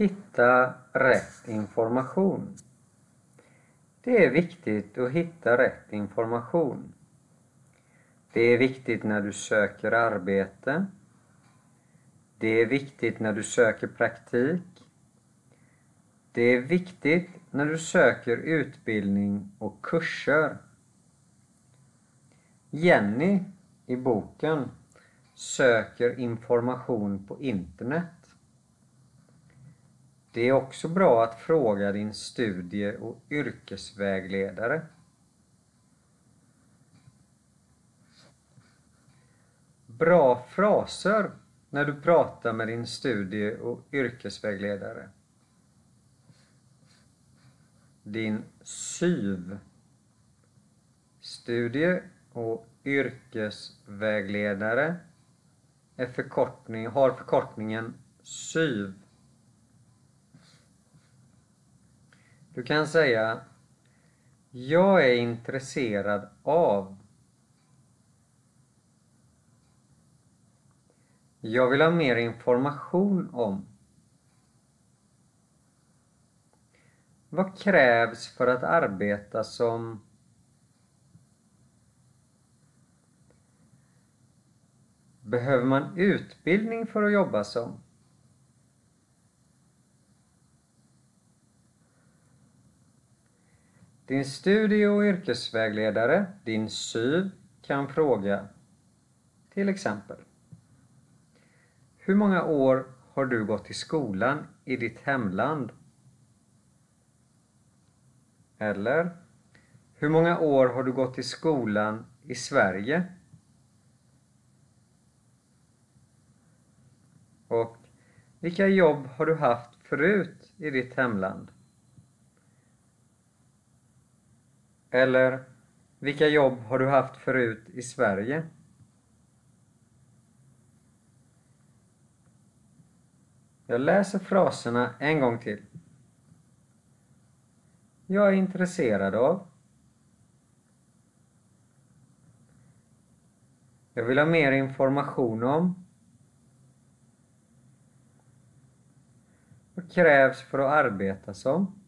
Hitta rätt information. Det är viktigt att hitta rätt information. Det är viktigt när du söker arbete. Det är viktigt när du söker praktik. Det är viktigt när du söker utbildning och kurser. Jenny i boken söker information på internet. Det är också bra att fråga din studie och yrkesvägledare. Bra fraser när du pratar med din studie och yrkesvägledare. Din SYV. Studie och yrkesvägledare är förkortning, har förkortningen SYV. Du kan säga Jag är intresserad av Jag vill ha mer information om Vad krävs för att arbeta som Behöver man utbildning för att jobba som? Din studie och yrkesvägledare, din SYV, kan fråga till exempel Hur många år har du gått i skolan i ditt hemland? Eller Hur många år har du gått i skolan i Sverige? Och vilka jobb har du haft förut i ditt hemland? Eller vilka jobb har du haft förut i Sverige? Jag läser fraserna en gång till. Jag är intresserad av. Jag vill ha mer information om. Vad krävs för att arbeta som?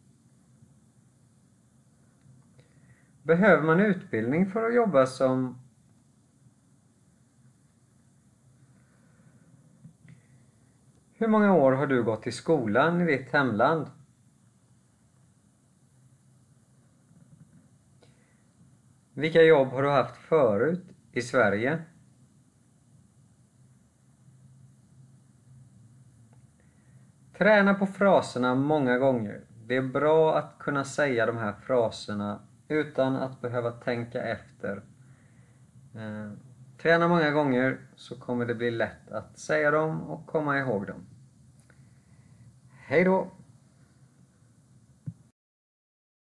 Behöver man utbildning för att jobba som Hur många år har du gått i skolan i ditt hemland? Vilka jobb har du haft förut i Sverige? Träna på fraserna många gånger. Det är bra att kunna säga de här fraserna utan att behöva tänka efter. Eh, träna många gånger så kommer det bli lätt att säga dem och komma ihåg dem. Hej då!